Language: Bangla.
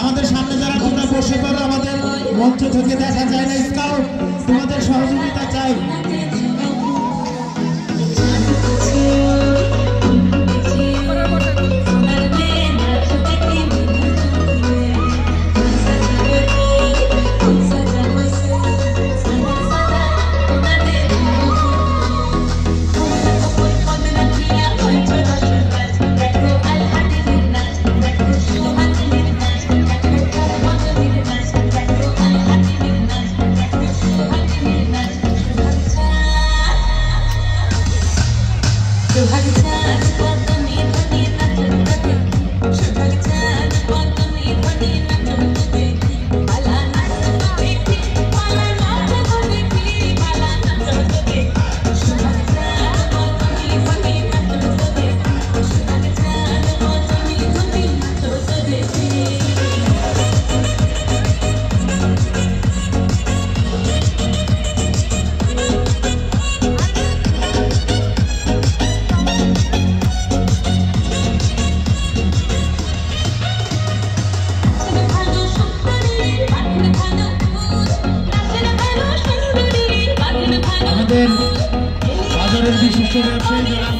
আমাদের সামনে যারা তোমরা বসে করো আমাদের মঞ্চ থেকে দেখা যায় না So have you. time আমাদের বাজারের বিশিষ্ট ব্যবসায়ী যারা